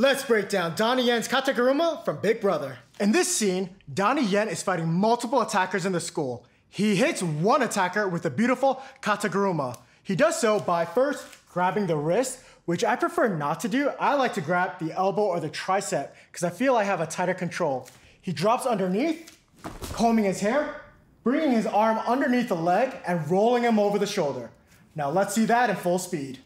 Let's break down Donnie Yen's Kataguruma from Big Brother. In this scene, Donnie Yen is fighting multiple attackers in the school. He hits one attacker with a beautiful Kataguruma. He does so by first grabbing the wrist, which I prefer not to do. I like to grab the elbow or the tricep because I feel I have a tighter control. He drops underneath, combing his hair, bringing his arm underneath the leg and rolling him over the shoulder. Now let's see that in full speed.